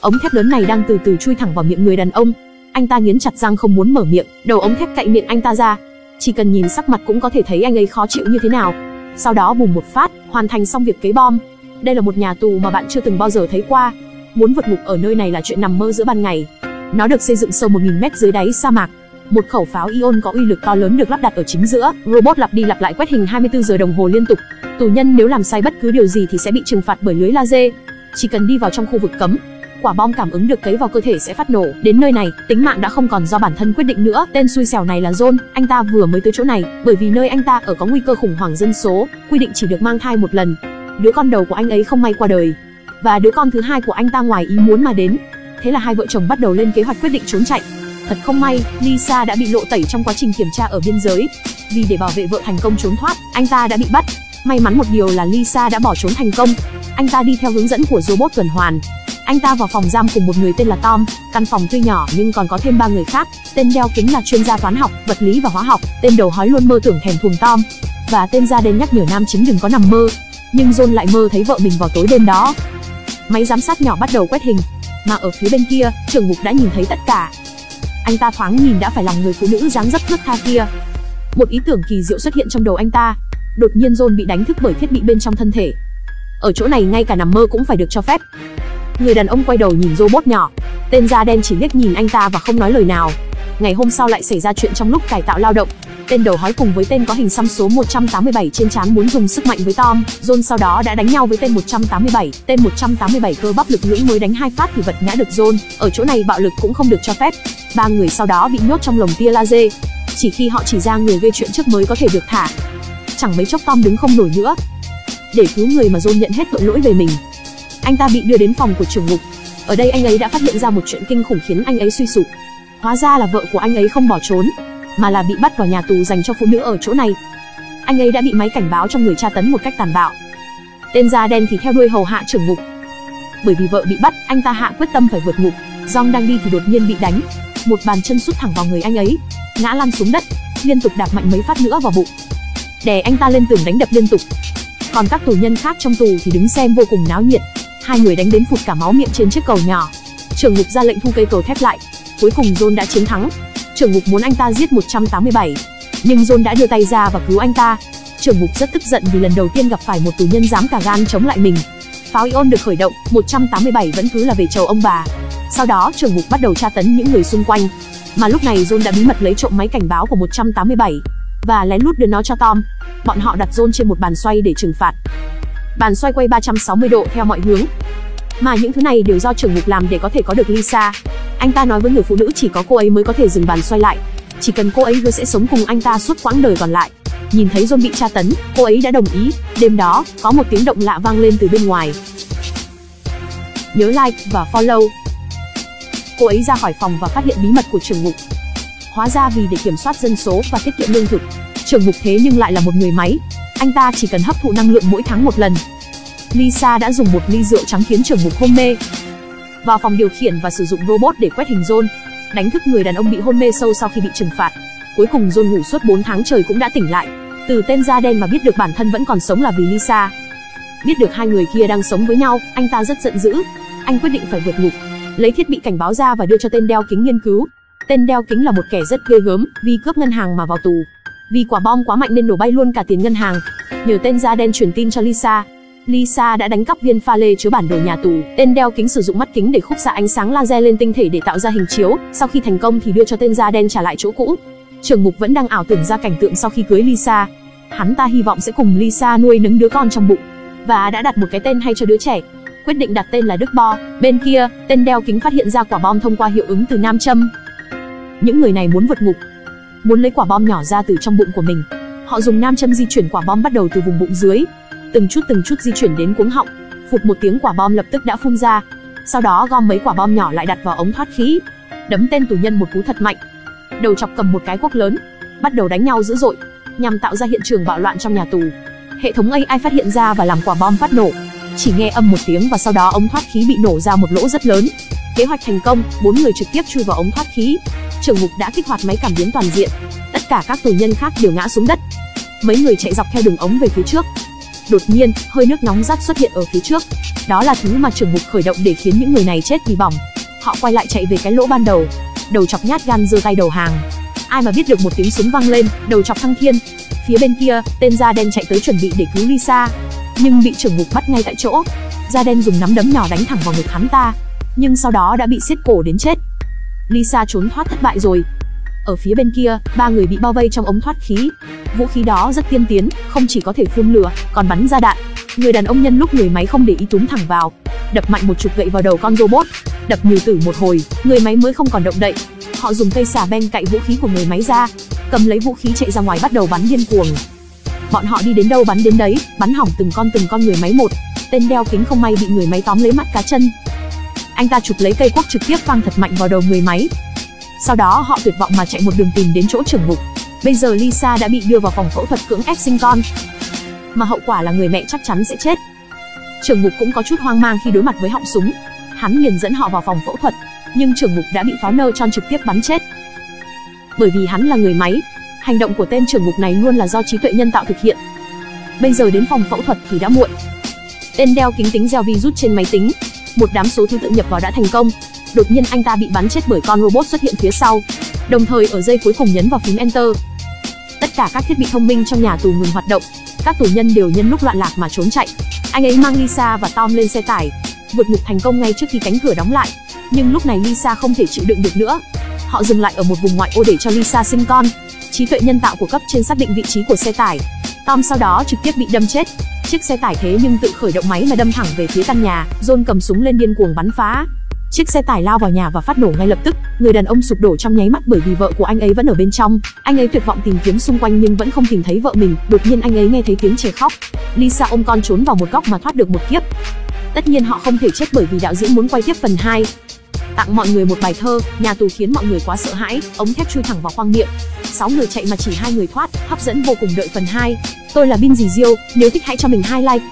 Ống thép lớn này đang từ từ chui thẳng vào miệng người đàn ông. Anh ta nghiến chặt răng không muốn mở miệng, đầu ống thép cạy miệng anh ta ra. Chỉ cần nhìn sắc mặt cũng có thể thấy anh ấy khó chịu như thế nào. Sau đó bùm một phát, hoàn thành xong việc cấy bom. Đây là một nhà tù mà bạn chưa từng bao giờ thấy qua. Muốn vượt ngục ở nơi này là chuyện nằm mơ giữa ban ngày. Nó được xây dựng sâu 1000 mét dưới đáy sa mạc. Một khẩu pháo ion có uy lực to lớn được lắp đặt ở chính giữa, robot lặp đi lặp lại quét hình 24 giờ đồng hồ liên tục. Tù nhân nếu làm sai bất cứ điều gì thì sẽ bị trừng phạt bởi lưới laser. Chỉ cần đi vào trong khu vực cấm, quả bom cảm ứng được cấy vào cơ thể sẽ phát nổ. Đến nơi này, tính mạng đã không còn do bản thân quyết định nữa. Tên xui xẻo này là John, anh ta vừa mới tới chỗ này, bởi vì nơi anh ta ở có nguy cơ khủng hoảng dân số, quy định chỉ được mang thai một lần. Đứa con đầu của anh ấy không may qua đời, và đứa con thứ hai của anh ta ngoài ý muốn mà đến. Thế là hai vợ chồng bắt đầu lên kế hoạch quyết định trốn chạy. Thật không may, Lisa đã bị lộ tẩy trong quá trình kiểm tra ở biên giới. Vì để bảo vệ vợ thành công trốn thoát, anh ta đã bị bắt. May mắn một điều là Lisa đã bỏ trốn thành công. Anh ta đi theo hướng dẫn của robot tuần hoàn. Anh ta vào phòng giam cùng một người tên là Tom, căn phòng tuy nhỏ nhưng còn có thêm ba người khác. Tên đeo kính là chuyên gia toán học, vật lý và hóa học, tên đầu hói luôn mơ tưởng thèm thuồng Tom. Và tên da đen nhắc nhở nam chính đừng có nằm mơ. Nhưng John lại mơ thấy vợ mình vào tối đêm đó. Máy giám sát nhỏ bắt đầu quét hình, mà ở phía bên kia, trưởng mục đã nhìn thấy tất cả. Anh ta thoáng nhìn đã phải lòng người phụ nữ dáng dấp thướt tha kia. Một ý tưởng kỳ diệu xuất hiện trong đầu anh ta. Đột nhiên John bị đánh thức bởi thiết bị bên trong thân thể. Ở chỗ này ngay cả nằm mơ cũng phải được cho phép. Người đàn ông quay đầu nhìn robot nhỏ. Tên da đen chỉ liếc nhìn anh ta và không nói lời nào. Ngày hôm sau lại xảy ra chuyện trong lúc cải tạo lao động. Tên đầu hói cùng với tên có hình xăm số 187 trên trán muốn dùng sức mạnh với Tom. John sau đó đã đánh nhau với tên 187. Tên 187 cơ bắp lực lưỡi mới đánh hai phát thì vật ngã được John. Ở chỗ này bạo lực cũng không được cho phép. Ba người sau đó bị nhốt trong lồng tia laser. Chỉ khi họ chỉ ra người gây chuyện trước mới có thể được thả. Chẳng mấy chốc Tom đứng không nổi nữa. Để cứu người mà John nhận hết tội lỗi về mình. Anh ta bị đưa đến phòng của trưởng ngục. Ở đây anh ấy đã phát hiện ra một chuyện kinh khủng khiến anh ấy suy sụp. Hóa ra là vợ của anh ấy không bỏ trốn, mà là bị bắt vào nhà tù dành cho phụ nữ ở chỗ này. Anh ấy đã bị máy cảnh báo trong người tra tấn một cách tàn bạo. Tên da đen thì theo đuôi hầu hạ trưởng ngục. Bởi vì vợ bị bắt, anh ta hạ quyết tâm phải vượt ngục. Dong đang đi thì đột nhiên bị đánh, một bàn chân sút thẳng vào người anh ấy, ngã lăn xuống đất, liên tục đạp mạnh mấy phát nữa vào bụng. Đè anh ta lên tường đánh đập liên tục. Còn các tù nhân khác trong tù thì đứng xem vô cùng náo nhiệt. Hai người đánh đến phụt cả máu miệng trên chiếc cầu nhỏ. Trưởng ngục ra lệnh thu cây cầu thép lại. Cuối cùng John đã chiến thắng. Trưởng ngục muốn anh ta giết 187, nhưng John đã đưa tay ra và cứu anh ta. Trưởng ngục rất tức giận vì lần đầu tiên gặp phải một tù nhân dám cả gan chống lại mình. Pháo ion được khởi động, 187 vẫn cứ là về chầu ông bà. Sau đó, trưởng ngục bắt đầu tra tấn những người xung quanh. Mà lúc này John đã bí mật lấy trộm máy cảnh báo của 187 và lén lút đưa nó cho Tom. Bọn họ đặt John trên một bàn xoay để trừng phạt. Bàn xoay quay 360 độ theo mọi hướng. Mà những thứ này đều do trưởng ngục làm để có thể có được Lisa. Anh ta nói với người phụ nữ chỉ có cô ấy mới có thể dừng bàn xoay lại. Chỉ cần cô ấy hứa sẽ sống cùng anh ta suốt quãng đời còn lại. Nhìn thấy John bị tra tấn, cô ấy đã đồng ý. Đêm đó, có một tiếng động lạ vang lên từ bên ngoài. Nhớ like và follow. Cô ấy ra khỏi phòng và phát hiện bí mật của trưởng ngục. Hóa ra vì để kiểm soát dân số và tiết kiệm lương thực, trưởng ngục thế nhưng lại là một người máy. Anh ta chỉ cần hấp thụ năng lượng mỗi tháng một lần. Lisa đã dùng một ly rượu trắng khiến trưởng mục hôn mê. Vào phòng điều khiển và sử dụng robot để quét hình John, đánh thức người đàn ông bị hôn mê sâu sau khi bị trừng phạt. Cuối cùng John ngủ suốt 4 tháng trời cũng đã tỉnh lại. Từ tên da đen mà biết được bản thân vẫn còn sống là vì Lisa. Biết được hai người kia đang sống với nhau, anh ta rất giận dữ. Anh quyết định phải vượt ngục, lấy thiết bị cảnh báo ra và đưa cho tên đeo kính nghiên cứu. Tên đeo kính là một kẻ rất ghê gớm, vì cướp ngân hàng mà vào tù. Vì quả bom quá mạnh nên nổ bay luôn cả tiền ngân hàng. Nhờ tên da đen truyền tin cho Lisa, Lisa đã đánh cắp viên pha lê chứa bản đồ nhà tù. Tên đeo kính sử dụng mắt kính để khúc xạ ánh sáng laser lên tinh thể để tạo ra hình chiếu. Sau khi thành công thì đưa cho tên da đen trả lại chỗ cũ. Trường mục vẫn đang ảo tưởng ra cảnh tượng sau khi cưới Lisa. Hắn ta hy vọng sẽ cùng Lisa nuôi nấng đứa con trong bụng và đã đặt một cái tên hay cho đứa trẻ. Quyết định đặt tên là Đức Bo. Bên kia, tên đeo kính phát hiện ra quả bom thông qua hiệu ứng từ nam châm. Những người này muốn vượt ngục, muốn lấy quả bom nhỏ ra từ trong bụng của mình. Họ dùng nam châm di chuyển quả bom bắt đầu từ vùng bụng dưới, từng chút từng chút di chuyển đến cuống họng. phục một tiếng quả bom lập tức đã phun ra. Sau đó gom mấy quả bom nhỏ lại đặt vào ống thoát khí, đấm tên tù nhân một cú thật mạnh. Đầu chọc cầm một cái cuốc lớn, bắt đầu đánh nhau dữ dội, nhằm tạo ra hiện trường bạo loạn trong nhà tù. Hệ thống AI phát hiện ra và làm quả bom phát nổ. Chỉ nghe âm một tiếng và sau đó ống thoát khí bị nổ ra một lỗ rất lớn. Kế hoạch thành công, bốn người trực tiếp chui vào ống thoát khí. Trưởng ngục đã kích hoạt máy cảm biến toàn diện. Tất cả các tù nhân khác đều ngã xuống đất. Mấy người chạy dọc theo đường ống về phía trước. Đột nhiên, hơi nước nóng rát xuất hiện ở phía trước. Đó là thứ mà trưởng ngục khởi động để khiến những người này chết vì bỏng. Họ quay lại chạy về cái lỗ ban đầu. Đầu chọc nhát gan giơ tay đầu hàng. Ai mà biết được một tiếng súng vang lên, đầu chọc thăng thiên. Phía bên kia, tên da đen chạy tới chuẩn bị để cứu Lisa, nhưng bị trưởng ngục bắt ngay tại chỗ. Da đen dùng nắm đấm nhỏ đánh thẳng vào ngực hắn ta, nhưng sau đó đã bị siết cổ đến chết. Lisa trốn thoát thất bại rồi. Ở phía bên kia, ba người bị bao vây trong ống thoát khí. Vũ khí đó rất tiên tiến, không chỉ có thể phun lửa, còn bắn ra đạn. Người đàn ông nhân lúc người máy không để ý túm thẳng vào, đập mạnh một chục gậy vào đầu con robot. Đập nhiều tử một hồi, người máy mới không còn động đậy. Họ dùng cây xà beng cạy vũ khí của người máy ra, cầm lấy vũ khí chạy ra ngoài bắt đầu bắn điên cuồng. Bọn họ đi đến đâu bắn đến đấy, bắn hỏng từng con từng con người máy một. Tên đeo kính không may bị người máy tóm lấy mắt cá chân. Anh ta chụp lấy cây cuốc trực tiếp phang thật mạnh vào đầu người máy. Sau đó họ tuyệt vọng mà chạy một đường tìm đến chỗ trưởng mục. Bây giờ Lisa đã bị đưa vào phòng phẫu thuật cưỡng ép sinh con. Mà hậu quả là người mẹ chắc chắn sẽ chết. Trưởng mục cũng có chút hoang mang khi đối mặt với họng súng. Hắn liền dẫn họ vào phòng phẫu thuật, nhưng trưởng mục đã bị pháo nơ tròn trực tiếp bắn chết. Bởi vì hắn là người máy, hành động của tên trưởng mục này luôn là do trí tuệ nhân tạo thực hiện. Bây giờ đến phòng phẫu thuật thì đã muộn. Tên đeo kính tính gieo virus trên máy tính, một đám số thứ tự nhập vào đã thành công. Đột nhiên anh ta bị bắn chết bởi con robot xuất hiện phía sau. Đồng thời ở giây cuối cùng nhấn vào phím Enter. Tất cả các thiết bị thông minh trong nhà tù ngừng hoạt động. Các tù nhân đều nhân lúc loạn lạc mà trốn chạy. Anh ấy mang Lisa và Tom lên xe tải, vượt ngục thành công ngay trước khi cánh cửa đóng lại. Nhưng lúc này Lisa không thể chịu đựng được nữa. Họ dừng lại ở một vùng ngoại ô để cho Lisa sinh con. Trí tuệ nhân tạo của cấp trên xác định vị trí của xe tải. Tom sau đó trực tiếp bị đâm chết. Chiếc xe tải thế nhưng tự khởi động máy mà đâm thẳng về phía căn nhà. John cầm súng lên điên cuồng bắn phá. Chiếc xe tải lao vào nhà và phát nổ ngay lập tức. Người đàn ông sụp đổ trong nháy mắt bởi vì vợ của anh ấy vẫn ở bên trong. Anh ấy tuyệt vọng tìm kiếm xung quanh nhưng vẫn không tìm thấy vợ mình. Đột nhiên anh ấy nghe thấy tiếng trẻ khóc. Lisa ôm con trốn vào một góc mà thoát được một kiếp. Tất nhiên họ không thể chết bởi vì đạo diễn muốn quay tiếp phần 2. Tặng mọi người một bài thơ, nhà tù khiến mọi người quá sợ hãi, ống thép chui thẳng vào khoang miệng. Sáu người chạy mà chỉ hai người thoát, hấp dẫn vô cùng đợi phần 2. Tôi là Bin Dì Diêu, nếu thích hãy cho mình hai like.